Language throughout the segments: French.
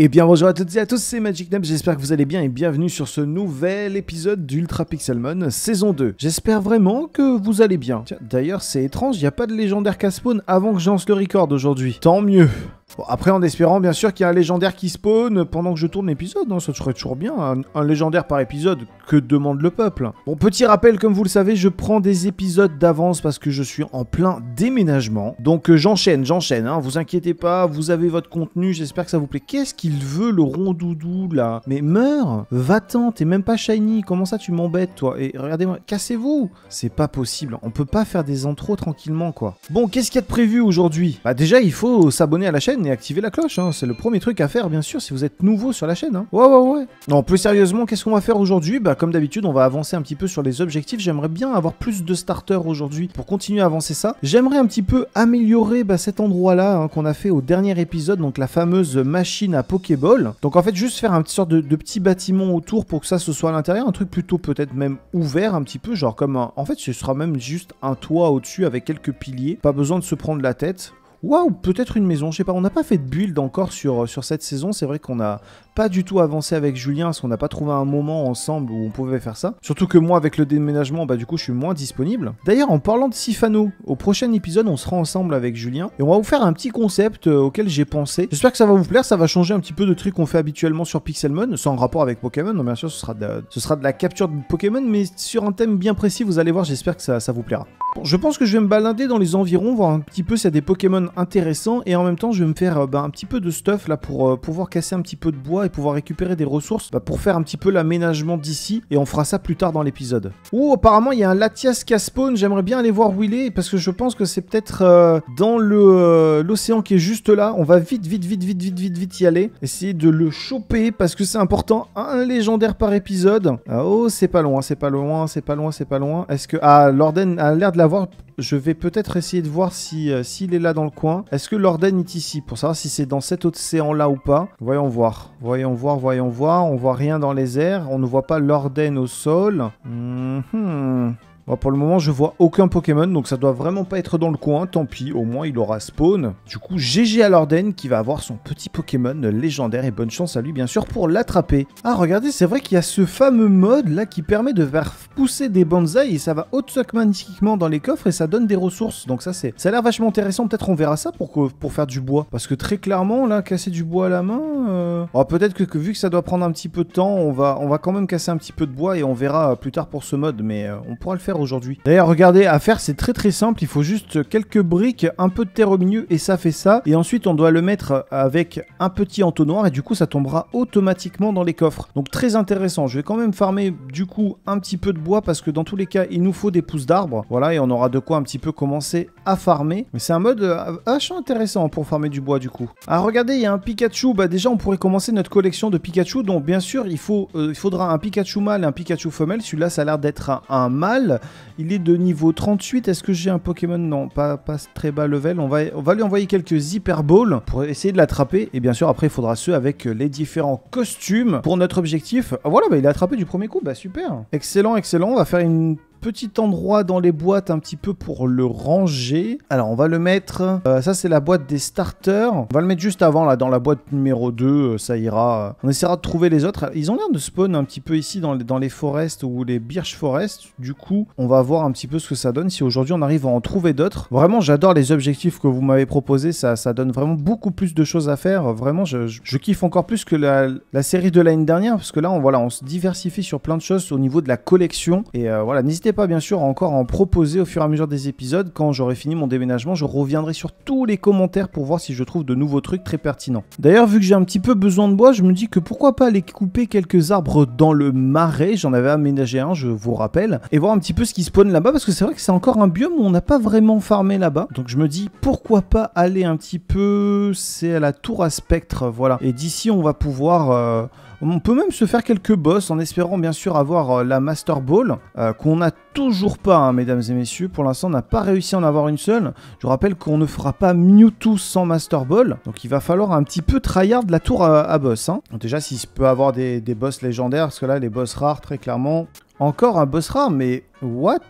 Et bien bonjour à toutes et à tous, c'est Magic Neb, j'espère que vous allez bien et bienvenue sur ce nouvel épisode d'Ultra Pixelmon saison 2. J'espère vraiment que vous allez bien. Tiens, d'ailleurs c'est étrange, il n'y a pas de légendaire spawn avant que je lance le record aujourd'hui. Tant mieux. Bon, après, en espérant bien sûr qu'il y a un légendaire qui spawn pendant que je tourne l'épisode, hein, ça serait toujours bien, un, légendaire par épisode, que demande le peuple. Bon, petit rappel, comme vous le savez, je prends des épisodes d'avance parce que je suis en plein déménagement, donc euh, j'enchaîne, j'enchaîne, hein, vous inquiétez pas, vous avez votre contenu, j'espère que ça vous plaît. Qu'est-ce qu'il veut le rondoudou là? Mais meurs Va-t'en, t'es même pas shiny, comment ça tu m'embêtes toi? Et regardez-moi, cassez-vous! C'est pas possible, on peut pas faire des intros tranquillement quoi. Bon, qu'est-ce qu'il y a de prévu aujourd'hui? Bah déjà, il faut s'abonner à la chaîne et activer la cloche. Hein. C'est le premier truc à faire, bien sûr, si vous êtes nouveau sur la chaîne. Hein. Ouais, ouais, ouais. Non, plus sérieusement, qu'est-ce qu'on va faire aujourd'hui? Bah, comme d'habitude, on va avancer un petit peu sur les objectifs. J'aimerais bien avoir plus de starters aujourd'hui pour continuer à avancer ça. J'aimerais un petit peu améliorer bah, cet endroit-là hein, qu'on a fait au dernier épisode, donc la fameuse machine à Pokéball. Donc, en fait, juste faire un petit sorte de, petit bâtiment autour pour que ça se soit à l'intérieur. Un truc plutôt peut-être même ouvert un petit peu, genre comme. En fait, ce sera même juste un toit au-dessus avec quelques piliers. Pas besoin de se prendre la tête. Waouh, peut-être une maison, je sais pas, on n'a pas fait de build encore sur, sur cette saison, c'est vrai qu'on n'a pas du tout avancé avec Julien, parce qu'on n'a pas trouvé un moment ensemble où on pouvait faire ça. Surtout que moi, avec le déménagement, bah du coup, je suis moins disponible. D'ailleurs, en parlant de Sifano, au prochain épisode, on sera ensemble avec Julien, et on va vous faire un petit concept euh, auquel j'ai pensé. J'espère que ça va vous plaire, ça va changer un petit peu de trucs qu'on fait habituellement sur Pixelmon, sans rapport avec Pokémon, donc bien sûr, ce sera, de, ce sera de la capture de Pokémon, mais sur un thème bien précis, vous allez voir, j'espère que ça, ça vous plaira. Bon, je pense que je vais me balader dans les environs, voir un petit peu s'il y a des Pokémon intéressant et en même temps je vais me faire euh, bah, un petit peu de stuff là pour euh, pouvoir casser un petit peu de bois et pouvoir récupérer des ressources bah, pour faire un petit peu l'aménagement d'ici et on fera ça plus tard dans l'épisode. Oh apparemment il y a un Latias qui j'aimerais bien aller voir où il est parce que je pense que c'est peut-être euh, dans l'océan qui est juste là, on va vite vite vite vite vite vite vite y aller, essayer de le choper parce que c'est important, un légendaire par épisode. Ah, oh c'est pas loin, c'est pas loin, c'est pas loin, c'est pas loin. Est-ce que ah Lorden a l'air de l'avoir je vais peut-être essayer de voir si euh, s'il est là dans le coin. Est-ce que Lorden est ici Pour savoir si c'est dans cet océan là ou pas? Voyons voir. Voyons voir, voyons voir. On voit rien dans les airs. On ne voit pas Lorden au sol. Mm. Pour le moment, je vois aucun Pokémon, donc ça doit vraiment pas être dans le coin. Tant pis, au moins il aura spawn. Du coup, GG à Lorden qui va avoir son petit Pokémon légendaire et bonne chance à lui, bien sûr, pour l'attraper. Ah, regardez, c'est vrai qu'il y a ce fameux mode là qui permet de faire pousser des bonsaïs et ça va automatiquement dans les coffres et ça donne des ressources. Donc ça, c'est, ça a l'air vachement intéressant. Peut-être on verra ça pour, pour faire du bois. Parce que très clairement, là, casser du bois à la main. Euh... Oh, peut-être que, vu que ça doit prendre un petit peu de temps, on va, on va quand même casser un petit peu de bois et on verra plus tard pour ce mode. Mais euh, on pourra le faire aujourd'hui. D'ailleurs, regardez, à faire, c'est très très simple. Il faut juste quelques briques, un peu de terre au milieu et ça fait ça. Et ensuite, on doit le mettre avec un petit entonnoir et du coup, ça tombera automatiquement dans les coffres. Donc, très intéressant. Je vais quand même farmer du coup un petit peu de bois parce que dans tous les cas, il nous faut des pousses d'arbres. Voilà, et on aura de quoi un petit peu commencer à farmer. Mais c'est un mode vachement intéressant pour farmer du bois du coup. Ah, regardez, il y a un Pikachu. Bah, déjà, on pourrait commencer notre collection de Pikachu. Donc, bien sûr, il, faut, euh, il faudra un Pikachu mâle et un Pikachu femelle. Celui-là, ça a l'air d'être un mâle. Il est de niveau 38. Est-ce que j'ai un Pokémon? Non, pas, très bas level. On va, lui envoyer quelques Hyper Balls pour essayer de l'attraper. Et bien sûr, après, il faudra ceux avec les différents costumes pour notre objectif. Voilà, bah, il a attrapé du premier coup. Bah, super. Excellent, excellent. On va faire une petit endroit dans les boîtes un petit peu pour le ranger. Alors on va le mettre, euh, ça c'est la boîte des starters. On va le mettre juste avant là dans la boîte numéro 2, euh, ça ira. On essaiera de trouver les autres. Ils ont l'air de spawn un petit peu ici dans les, dans forests ou les birch forests. Du coup on va voir un petit peu ce que ça donne si aujourd'hui on arrive à en trouver d'autres. Vraiment j'adore les objectifs que vous m'avez proposés, ça, ça donne vraiment beaucoup plus de choses à faire. Vraiment je, kiffe encore plus que la, la série de l'année dernière parce que là on, voilà, on se diversifie sur plein de choses au niveau de la collection. Et euh, voilà, n'hésitez pas bien sûr encore en proposer au fur et à mesure des épisodes. Quand j'aurai fini mon déménagement, je reviendrai sur tous les commentaires pour voir si je trouve de nouveaux trucs très pertinents. D'ailleurs, vu que j'ai un petit peu besoin de bois, je me dis que pourquoi pas aller couper quelques arbres dans le marais. J'en avais aménagé un, je vous rappelle, et voir un petit peu ce qui spawn là-bas parce que c'est vrai que c'est encore un biome où on n'a pas vraiment farmé là-bas. Donc je me dis pourquoi pas aller un petit peu, c'est à la tour à spectre, voilà. Et d'ici, on va pouvoir euh, on peut même se faire quelques boss en espérant bien sûr avoir euh, la Master Ball, euh, qu'on n'a toujours pas, hein, mesdames et messieurs. Pour l'instant, on n'a pas réussi à en avoir une seule. Je vous rappelle qu'on ne fera pas Mewtwo sans Master Ball, donc il va falloir un petit peu tryhard la tour à, boss. Hein. Donc déjà, s'il peut avoir des, des boss légendaires, parce que là, les boss rares, très clairement, Encore un boss rare, mais what?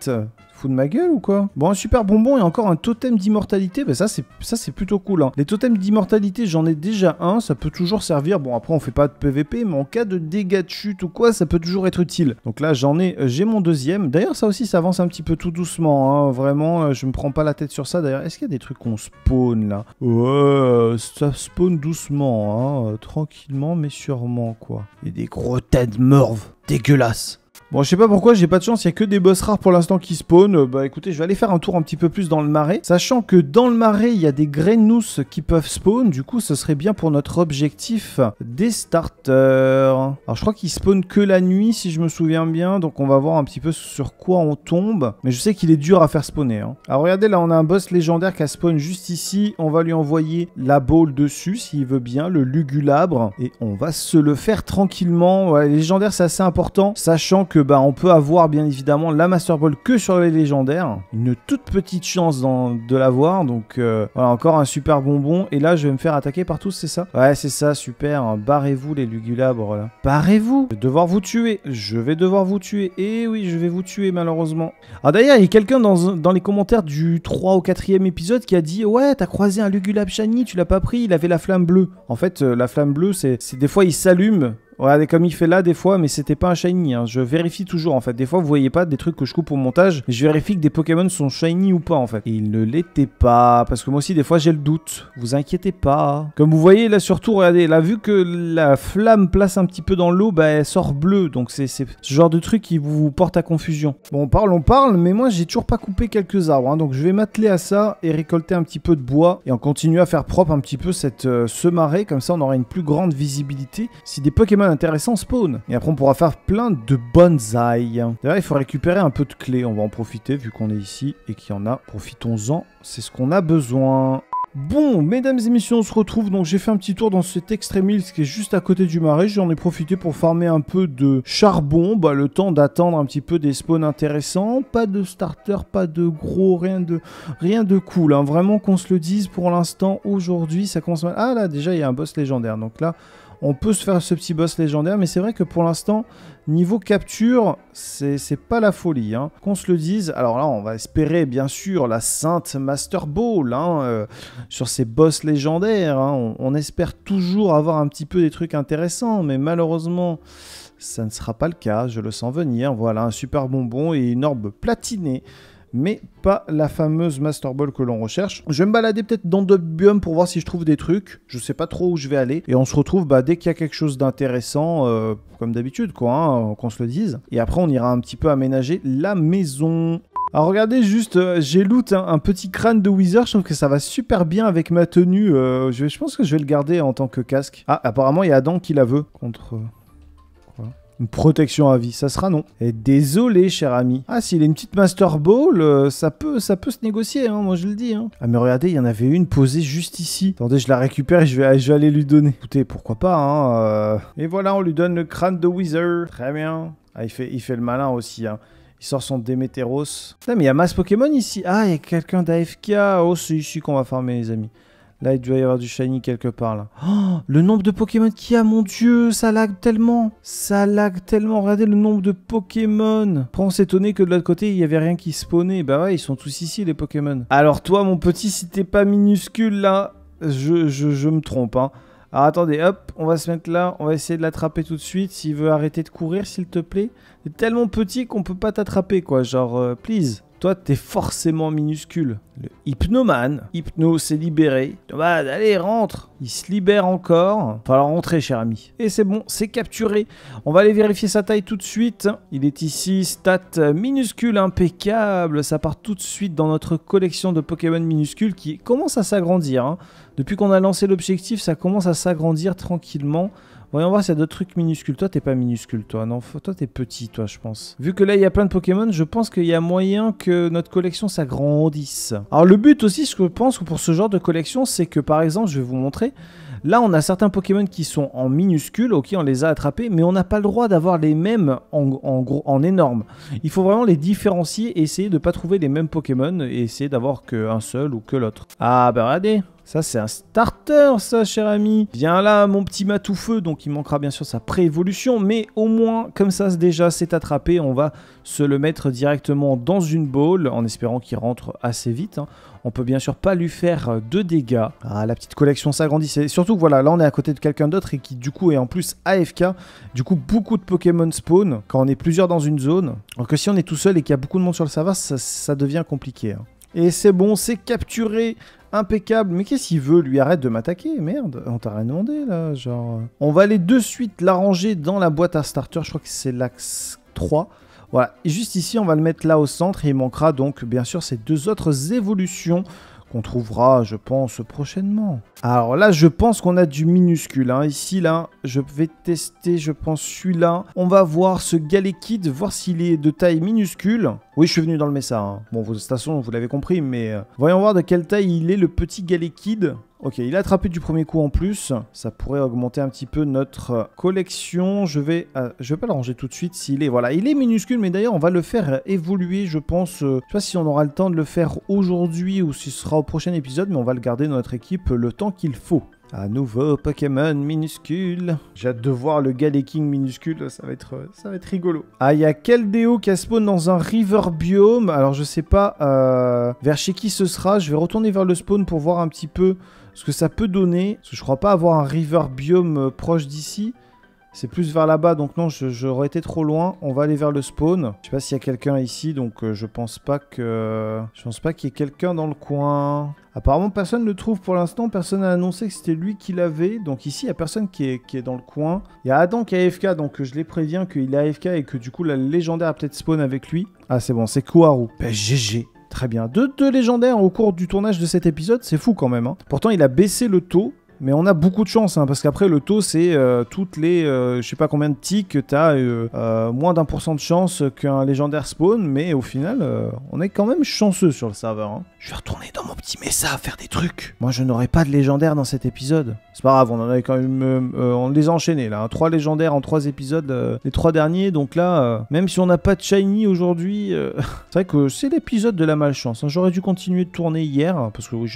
Fous de ma gueule ou quoi? Bon, un super bonbon et encore un totem d'immortalité, bah ça c'est ça c'est plutôt cool. Hein. Les totems d'immortalité, j'en ai déjà un, ça peut toujours servir. Bon, après on fait pas de PVP, mais en cas de dégâts de chute ou quoi, ça peut toujours être utile. Donc là, j'en ai, euh, j'ai mon deuxième. D'ailleurs, ça aussi, ça avance un petit peu tout doucement. Hein. Vraiment, euh, je me prends pas la tête sur ça. D'ailleurs, est-ce qu'il y a des trucs qu'on spawn là? Ouais, ça spawn doucement, hein. tranquillement, mais sûrement quoi. Et des gros têtes morves, dégueulasses. Bon, je sais pas pourquoi, j'ai pas de chance, il y a que des boss rares pour l'instant qui spawnent. Euh, bah écoutez, je vais aller faire un tour un petit peu plus dans le marais. Sachant que dans le marais, il y a des grenous qui peuvent spawn. Du coup, ce serait bien pour notre objectif des starters. Alors, je crois qu'ils spawnent que la nuit, si je me souviens bien. Donc, on va voir un petit peu sur quoi on tombe. Mais je sais qu'il est dur à faire spawner. Hein. Alors, regardez, là, on a un boss légendaire qui a spawn juste ici. On va lui envoyer la boule dessus, s'il veut bien, le lugulabre. Et on va se le faire tranquillement. Ouais, légendaire, c'est assez important. Sachant que bah, on peut avoir bien évidemment la Master Ball que sur les légendaires. Une toute petite chance de l'avoir. Donc euh, voilà, encore un super bonbon. Et là, je vais me faire attaquer par tous, c'est ça? Ouais, c'est ça, super. Barrez-vous les lugulabres là. Barrez-vous Je vais devoir vous tuer. Je vais devoir vous tuer. Et oui, je vais vous tuer malheureusement. Ah d'ailleurs, il y a quelqu'un dans, les commentaires du 3 au 4ème épisode qui a dit Ouais, t'as croisé un lugulab shiny, tu l'as pas pris, il avait la flamme bleue. En fait, euh, la flamme bleue, c'est des fois il s'allume Regardez comme il fait là des fois, mais c'était pas un shiny. Hein. Je vérifie toujours en fait. Des fois, vous voyez pas des trucs que je coupe au montage. je vérifie que des Pokémon sont shiny ou pas en fait. Et ils ne l'étaient pas. Parce que moi aussi, des fois, j'ai le doute. Vous inquiétez pas. Comme vous voyez là, surtout, regardez, là, vu que la flamme place un petit peu dans l'eau, bah elle sort bleue. Donc c'est ce genre de truc qui vous porte à confusion. Bon, on parle, on parle, mais moi, j'ai toujours pas coupé quelques arbres. Hein. donc je vais m'atteler à ça et récolter un petit peu de bois. Et on continue à faire propre un petit peu cette, euh, ce marais. Comme ça, on aura une plus grande visibilité. Si des Pokémon intéressant spawn. Et après, on pourra faire plein de bonsaï. D'ailleurs, il faut récupérer un peu de clés. On va en profiter vu qu'on est ici et qu'il y en a. Profitons-en. C'est ce qu'on a besoin. Bon, mesdames et messieurs, on se retrouve. Donc, j'ai fait un petit tour dans cet Extreme Hills qui est juste à côté du marais. J'en ai profité pour farmer un peu de charbon. Bah, le temps d'attendre un petit peu des spawns intéressants. Pas de starter, pas de gros, rien de, rien de cool. Hein. Vraiment qu'on se le dise pour l'instant. Aujourd'hui, ça commence. Ah là, déjà, il y a un boss légendaire. Donc là, on peut se faire ce petit boss légendaire, mais c'est vrai que pour l'instant, niveau capture, c'est pas la folie. Hein. Qu'on se le dise, alors là, on va espérer bien sûr la sainte Master Ball hein, euh, sur ces boss légendaires. Hein. On, espère toujours avoir un petit peu des trucs intéressants, mais malheureusement, ça ne sera pas le cas. Je le sens venir. Voilà, un super bonbon et une orbe platinée mais pas la fameuse Master Ball que l'on recherche. Je vais me balader peut-être dans d'autres biomes pour voir si je trouve des trucs. Je sais pas trop où je vais aller. Et on se retrouve bah, dès qu'il y a quelque chose d'intéressant, euh, comme d'habitude, quoi, hein, qu'on se le dise. Et après, on ira un petit peu aménager la maison. Alors regardez juste, euh, j'ai loot un, petit crâne de Wizard, je trouve que ça va super bien avec ma tenue. Euh, je, je, pense que je vais le garder en tant que casque. Ah, apparemment il y a Adam qui la veut contre... Une protection à vie, ça sera non. Et désolé, cher ami. Ah, s'il a une petite Master Ball, euh, ça, peut, ça peut se négocier, hein, moi je le dis. Hein. Ah, mais regardez, il y en avait une posée juste ici. Attendez, je la récupère et je vais, aller lui donner. Écoutez, pourquoi pas, hein. Euh. Et voilà, on lui donne le crâne de Wither. Très bien. Ah, il fait, il fait le malin aussi, hein. Il sort son Démétéros. Putain, mais il y a masse Pokémon ici. Ah, il y a quelqu'un d'AFK. Oh, c'est ici qu'on va farmer, les amis. Là, il doit y avoir du shiny quelque part, là. Oh, le nombre de Pokémon qu'il y a, mon dieu, ça lag tellement. Ça lag tellement. Regardez le nombre de Pokémon. Après, on s'étonnait que de l'autre côté, il y avait rien qui spawnait. Bah ouais, ils sont tous ici, les Pokémon. Alors toi, mon petit, si t'es pas minuscule, là, je, je, me trompe, hein. Alors attendez, hop, on va se mettre là, on va essayer de l'attraper tout de suite. S'il veut arrêter de courir, s'il te plaît. C'est tellement petit qu'on peut pas t'attraper, quoi. Genre, euh, please. Toi, t'es forcément minuscule. Le hypnomane, Hypno s'est libéré. Bah, allez, rentre. Il se libère encore. Falloir rentrer, cher ami. Et c'est bon, c'est capturé. On va aller vérifier sa taille tout de suite. Il est ici, stat minuscule, impeccable. Ça part tout de suite dans notre collection de Pokémon minuscules qui commence à s'agrandir. Hein. Depuis qu'on a lancé l'objectif, ça commence à s'agrandir tranquillement. Voyons voir s'il y a d'autres trucs minuscules. Toi, t'es pas minuscule, toi. Non, toi, t'es petit, toi, je pense. Vu que là, il y a plein de Pokémon, je pense qu'il y a moyen que notre collection s'agrandisse. Alors, le but aussi, ce que je pense pour ce genre de collection, c'est que, par exemple, je vais vous montrer... Là, on a certains Pokémon qui sont en minuscule, ok, on les a attrapés, mais on n'a pas le droit d'avoir les mêmes en, gros, en énorme. Il faut vraiment les différencier et essayer de ne pas trouver les mêmes Pokémon et essayer d'avoir qu'un seul ou que l'autre. Ah, bah regardez, Ça, c'est un starter, ça, cher ami. Viens là, mon petit matoufeu. Donc, il manquera bien sûr sa pré-évolution. Mais au moins, comme ça, déjà, c'est attrapé. On va se le mettre directement dans une bowl en espérant qu'il rentre assez vite. hein. On peut bien sûr pas lui faire euh, de dégâts. Ah, la petite collection s'agrandit. C'est Surtout voilà, là, on est à côté de quelqu'un d'autre et qui, du coup, est en plus AFK. Du coup, beaucoup de Pokémon spawn quand on est plusieurs dans une zone. Alors que si on est tout seul et qu'il y a beaucoup de monde sur le serveur, ça, ça devient compliqué. hein. Et c'est bon, c'est capturé. Impeccable. Mais qu'est-ce qu'il veut Lui, arrête de m'attaquer. Merde, on t'a rien demandé là. Genre. On va aller de suite l'arranger dans la boîte à starter. Je crois que c'est l'axe 3. Voilà. Et juste ici, on va le mettre là au centre. Et il manquera donc, bien sûr, ces deux autres évolutions qu'on trouvera, je pense, prochainement. Alors là, je pense qu'on a du minuscule. hein. Ici, là, je vais tester, je pense, celui-là. On va voir ce Galekid, voir s'il est de taille minuscule. Oui, je suis venu dans le Messa. hein. Bon, de toute façon, vous l'avez compris, mais euh, voyons voir de quelle taille il est, le petit Galekid. Ok, il a attrapé du premier coup en plus. Ça pourrait augmenter un petit peu notre euh, collection. Je vais, euh, je vais pas le ranger tout de suite s'il est. Voilà, il est minuscule, mais d'ailleurs, on va le faire évoluer, je pense. euh, je sais pas si on aura le temps de le faire aujourd'hui ou si ce sera au prochain épisode, mais on va le garder dans notre équipe le temps qu'il faut. Un nouveau Pokémon minuscule. J'ai hâte de voir le Galeking minuscule, ça va être, euh, ça va être rigolo. Ah, il y a Keldeo qui a spawn dans un River Biome? Alors, je sais pas euh, vers chez qui ce sera. Je vais retourner vers le spawn pour voir un petit peu ce que ça peut donner. Parce que je crois pas avoir un River Biome euh, proche d'ici. C'est plus vers là-bas, donc non, je- j'aurais été trop loin. On va aller vers le spawn. Je sais pas s'il y a quelqu'un ici, donc euh, je pense pas que... Je pense pas qu'il y ait quelqu'un dans le coin. Apparemment, personne ne le trouve pour l'instant. Personne n'a annoncé que c'était lui qui l'avait. Donc ici, il y a personne qui est, qui est dans le coin. Il y a Adam qui est AFK, donc je les préviens qu'il est AFK et que du coup, la légendaire a peut-être spawn avec lui. Ah, c'est bon, c'est Kuaru. Ben, GG. Très bien. Deux, deux légendaires au cours du tournage de cet épisode, c'est fou quand même. hein. Pourtant, il a baissé le taux. Mais on a beaucoup de chance, hein, parce qu'après le taux, c'est euh, toutes les, euh, je sais pas combien de ticks, t'as euh, moins d'un pour cent de chance qu'un légendaire spawn, mais au final, on est quand même chanceux sur le serveur. hein. Je vais retourner dans mon petit messa faire des trucs. Moi, je n'aurai pas de légendaire dans cet épisode. C'est pas grave, on en avait quand même, on les a enchaînés là, hein. trois légendaires en trois épisodes, les trois derniers. Donc là, même si on n'a pas de shiny aujourd'hui, c'est vrai que c'est l'épisode de la malchance. hein. J'aurais dû continuer de tourner hier, parce que oui,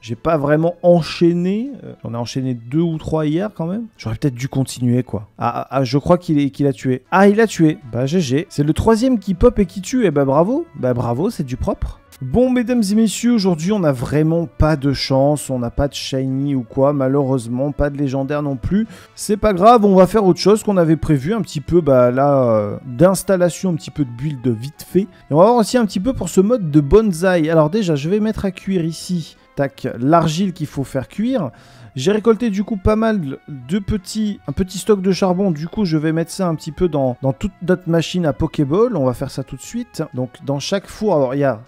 j'ai pas vraiment enchaîné. Euh, J'en ai enchaîné deux ou trois hier quand même. J'aurais peut-être dû continuer quoi. Ah, ah, ah, je crois qu'il qu'il a tué. Ah, il a tué. Bah GG. C'est le troisième qui pop et qui tue. Et bah bravo. Bah bravo, c'est du propre. Bon, mesdames et messieurs, aujourd'hui on n'a vraiment pas de chance, on n'a pas de shiny ou quoi, malheureusement, pas de légendaire non plus. C'est pas grave, on va faire autre chose qu'on avait prévu, un petit peu bah, là, euh, d'installation, un petit peu de build vite fait. Et on va voir aussi un petit peu pour ce mode de bonsaï. Alors déjà, je vais mettre à cuire ici, tac, l'argile qu'il faut faire cuire. J'ai récolté du coup pas mal de petits, un petit stock de charbon. Du coup, je vais mettre ça un petit peu dans, dans toute notre machine à Pokéball. On va faire ça tout de suite. Donc, dans chaque four, alors il y a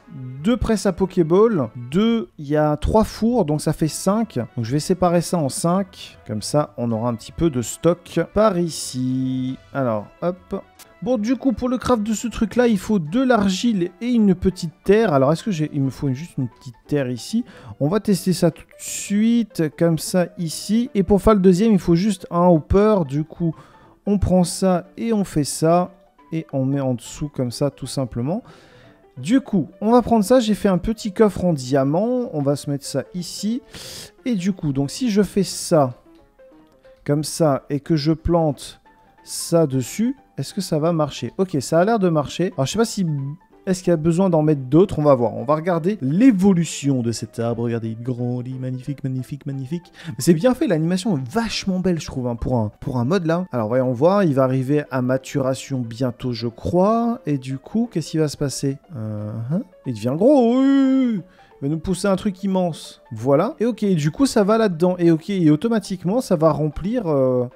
deux presses à Pokéball, deux, il y a trois fours, donc ça fait 5. Donc, je vais séparer ça en 5. Comme ça, on aura un petit peu de stock par ici. Alors, hop. Bon, du coup, pour le craft de ce truc-là, il faut de l'argile et une petite terre. Alors, est-ce que j'ai... Il me faut juste une petite terre ici? On va tester ça tout de suite, comme ça, ici. Et pour faire le deuxième, il faut juste un hopper. Du coup, on prend ça et on fait ça. Et on met en dessous, comme ça, tout simplement. Du coup, on va prendre ça. J'ai fait un petit coffre en diamant. On va se mettre ça ici. Et du coup, donc si je fais ça, comme ça, et que je plante ça dessus, est-ce que ça va marcher? Ok, ça a l'air de marcher. Alors, je sais pas si... Est-ce qu'il y a besoin d'en mettre d'autres? On va voir. On va regarder l'évolution de cet arbre. Regardez, il grandit. Magnifique, magnifique, magnifique. C'est bien fait. L'animation est vachement belle, je trouve, hein, pour, un, pour mode là. Alors, voyons voir. Il va arriver à maturation bientôt, je crois. Et du coup, qu'est-ce qui va se passer? Euh, hein? Il devient gros. oui. Il va nous pousser un truc immense. Voilà. Et ok, du coup, ça va là-dedans. Et ok, et automatiquement, ça va remplir... euh,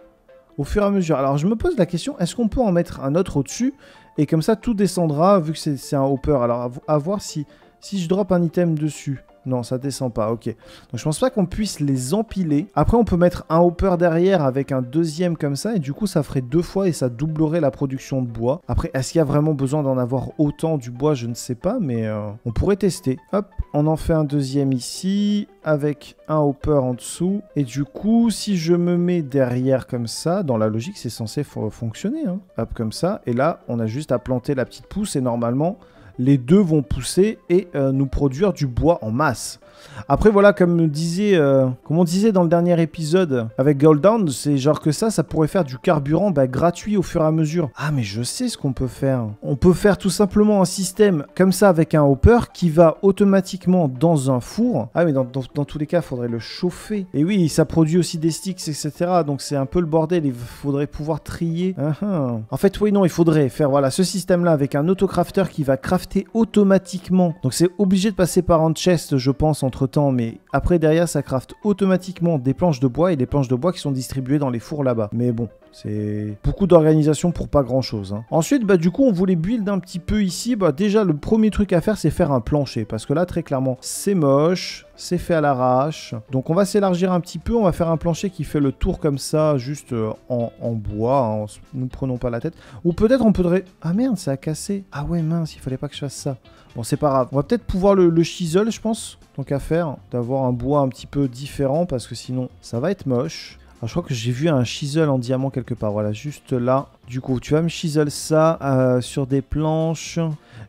au fur et à mesure. Alors je me pose la question, est-ce qu'on peut en mettre un autre au-dessus Et comme ça, tout descendra vu que c'est un hopper. Alors à voir si, si je drop un item dessus. Non, ça descend pas, ok. Donc je pense pas qu'on puisse les empiler. Après, on peut mettre un hopper derrière avec un deuxième comme ça, et du coup, ça ferait deux fois et ça doublerait la production de bois. Après, est-ce qu'il y a vraiment besoin d'en avoir autant du bois? Je ne sais pas, mais euh, on pourrait tester. Hop, on en fait un deuxième ici, avec un hopper en dessous. Et du coup, si je me mets derrière comme ça, dans la logique, c'est censé fo- fonctionner. hein. Hop, comme ça. Et là, on a juste à planter la petite pousse, et normalement, les deux vont pousser et euh, nous produire du bois en masse. Après, voilà, comme, euh, on disait dans le dernier épisode avec Goldown, c'est genre que ça, ça pourrait faire du carburant bah, gratuit au fur et à mesure. Ah, mais je sais ce qu'on peut faire. On peut faire tout simplement un système comme ça avec un hopper qui va automatiquement dans un four. Ah, mais dans, tous les cas, il faudrait le chauffer. Et oui, ça produit aussi des sticks, etc. Donc c'est un peu le bordel. Il faudrait pouvoir trier. Ah, ah. En fait, oui, non, il faudrait faire voilà ce système-là avec un autocrafter qui va crafter automatiquement. Donc c'est obligé de passer par un chest, je pense, entre temps, mais après derrière ça craft automatiquement des planches de bois et des planches de bois qui sont distribuées dans les fours là-bas. Mais bon, c'est beaucoup d'organisation pour pas grand chose. Hein. Ensuite, bah, du coup, on voulait build un petit peu ici. Bah, déjà, le premier truc à faire, c'est faire un plancher. Parce que là, très clairement, c'est moche. C'est fait à l'arrache. Donc, on va s'élargir un petit peu. On va faire un plancher qui fait le tour comme ça, juste euh, en, bois. Hein. Nous ne prenons pas la tête. Ou peut-être on pourrait... Ah merde, ça a cassé. Ah ouais, mince, il fallait pas que je fasse ça. Bon, c'est pas grave. On va peut-être pouvoir le, le chisel, je pense. Tant qu'à faire. D'avoir un bois un petit peu différent. Parce que sinon, ça va être moche je crois que j'ai vu un chisel en diamant quelque part. Voilà, juste là. Du coup, tu vas me chisel ça euh, sur des planches.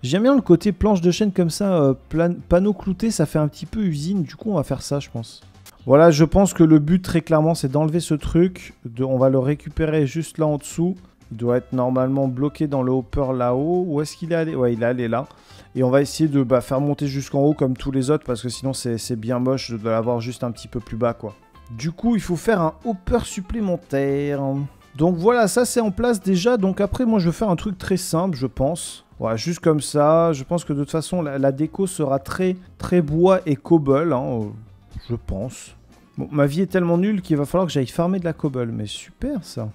J'aime bien le côté planche de chaîne comme ça, euh, panneau clouté, ça fait un petit peu usine. Du coup, on va faire ça, je pense. Voilà, je pense que le but, très clairement, c'est d'enlever ce truc. On va le récupérer juste là en dessous. Il doit être normalement bloqué dans le hopper là-haut. Où est-ce qu'il est allé? Ouais, il est allé là. Et on va essayer de bah, faire monter jusqu'en haut comme tous les autres parce que sinon c'est bien moche de l'avoir juste un petit peu plus bas quoi. Du coup, il faut faire un hopper supplémentaire. Donc voilà, ça c'est en place déjà. Donc après, moi je vais faire un truc très simple, je pense. Voilà, juste comme ça. Je pense que de toute façon, la, déco sera très, très bois et cobble. Hein, je pense. Bon, ma vie est tellement nulle qu'il va falloir que j'aille farmer de la cobble. Mais super ça.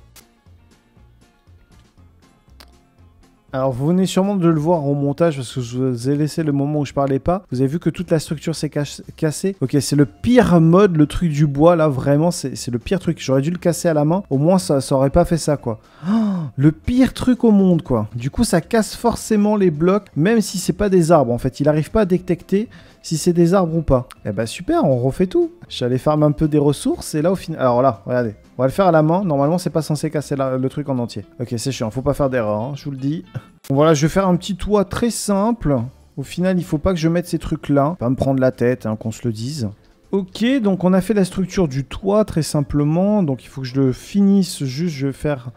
Alors vous venez sûrement de le voir au montage parce que je vous ai laissé le moment où je parlais pas. Vous avez vu que toute la structure s'est cassée. Ok, c'est le pire mode, le truc du bois là, vraiment, c'est le pire truc. J'aurais dû le casser à la main. Au moins, ça, ça aurait pas fait ça quoi. le pire truc au monde quoi. Du coup, ça casse forcément les blocs, même si c'est pas des arbres en fait. Il arrive pas à détecter si c'est des arbres ou pas. Eh bah super, on refait tout. J'allais farmer un peu des ressources et là au final... Alors là, regardez. On va le faire à la main. Normalement, c'est pas censé casser le truc en entier. Ok, c'est chiant. Faut pas faire d'erreur, hein, je vous le dis. Bon, voilà, je vais faire un petit toit très simple. Au final, il faut pas que je mette ces trucs-là. Pas me prendre la tête, hein, qu'on se le dise. Ok, donc on a fait la structure du toit très simplement. Donc il faut que je le finisse. Juste, je vais faire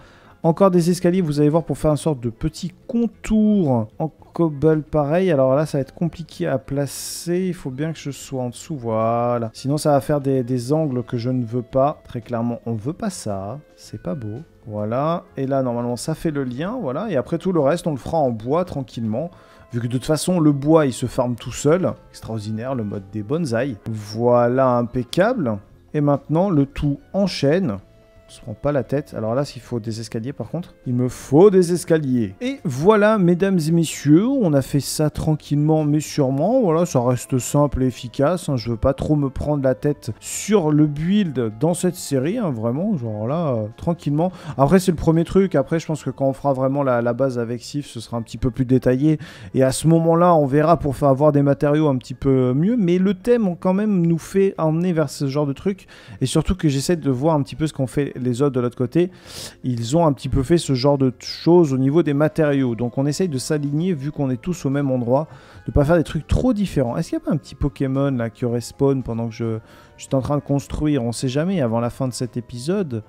encore des escaliers, vous allez voir, pour faire une sorte de petit contour en cobble pareil. Alors là, ça va être compliqué à placer. Il faut bien que je sois en dessous, voilà. Sinon, ça va faire des, angles que je ne veux pas. Très clairement, on veut pas ça. C'est pas beau. Voilà. Et là, normalement, ça fait le lien, voilà. Et après, tout le reste, on le fera en bois tranquillement. Vu que de toute façon, le bois, il se farme tout seul. Extraordinaire, le mode des bonsaïs. Voilà, impeccable. Et maintenant, le tout enchaîne. Se prend pas la tête. Alors là, s'il faut des escaliers par contre. Il me faut des escaliers. Et voilà, mesdames et messieurs, on a fait ça tranquillement mais sûrement. Voilà, ça reste simple et efficace. Hein. Je veux pas trop me prendre la tête sur le build dans cette série. Hein, vraiment, genre là, euh, tranquillement. Après, c'est le premier truc. Après, je pense que quand on fera vraiment la, base avec Sif, ce sera un petit peu plus détaillé. Et à ce moment-là, on verra pour faire avoir des matériaux un petit peu mieux. Mais le thème, quand même, nous fait emmener vers ce genre de truc. Et surtout que j'essaie de voir un petit peu ce qu'on fait les autres de l'autre côté, ils ont un petit peu fait ce genre de choses au niveau des matériaux. Donc on essaye de s'aligner vu qu'on est tous au même endroit, de pas faire des trucs trop différents. Est-ce qu'il n'y a pas un petit Pokémon là qui aurait spawn pendant que je, je suis en train de construire? On sait jamais avant la fin de cet épisode.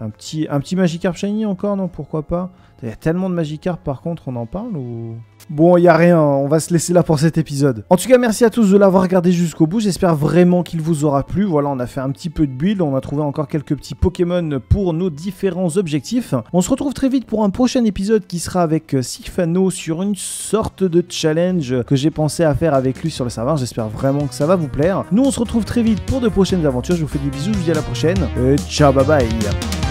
Un petit, un petit Magikarp Shiny encore, non? Pourquoi pas? Il y a tellement de Magikarp par contre, on en parle ou... Bon, il y a rien, on va se laisser là pour cet épisode. En tout cas, merci à tous de l'avoir regardé jusqu'au bout. J'espère vraiment qu'il vous aura plu. Voilà, on a fait un petit peu de build, on a trouvé encore quelques petits Pokémon pour nos différents objectifs. On se retrouve très vite pour un prochain épisode qui sera avec Sifano sur une sorte de challenge que j'ai pensé à faire avec lui sur le serveur. J'espère vraiment que ça va vous plaire. Nous, on se retrouve très vite pour de prochaines aventures. Je vous fais des bisous, je vous dis à la prochaine. Et ciao, bye bye